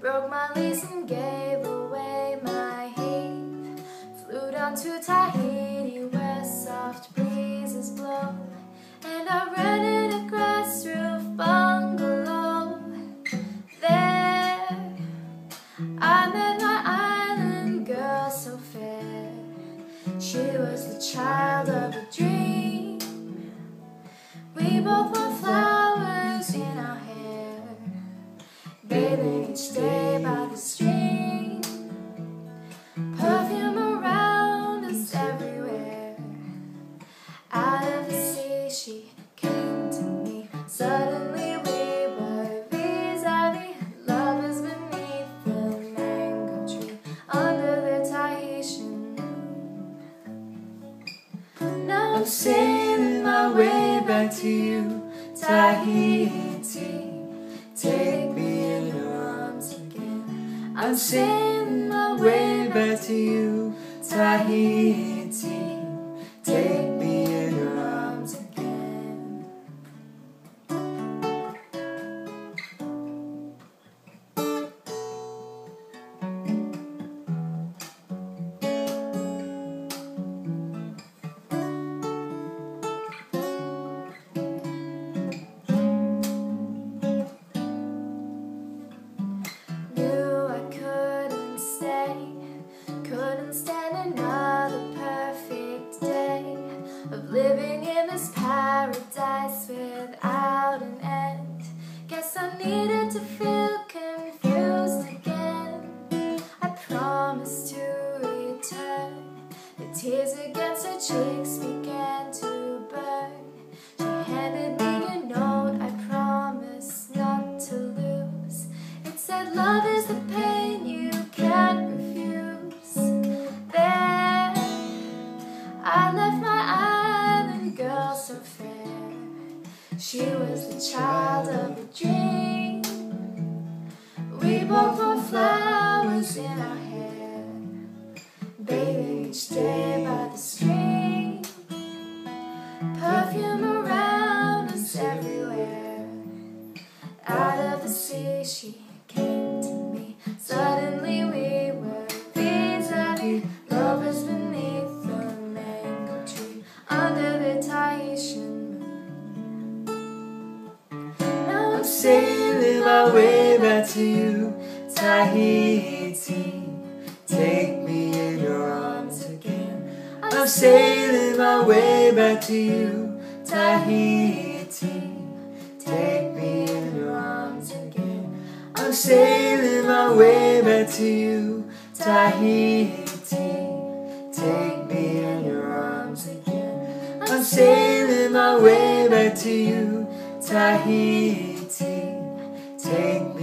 valleys and gave away my heat. Flew down to Tahiti sailing my way back to you, Tahiti. Take me in your arms again. I'm sailing my way back to you, Tahiti. Take stand another perfect day of living in this paradise without an end. Guess I needed to feel confused again. I promised to return. The tears against her cheeks began to burn. She handed me a note I promised not to lose. It said, Love is the pain the child of a dream. Sailing my way back to you, Tahiti. Take me in your arms again. I'm sailing my way back to you, Tahiti. Take me in your arms again. I'm sailing my way back to you, Tahiti. Take me in your arms again. I'm sailing my way back to you, Tahiti. Take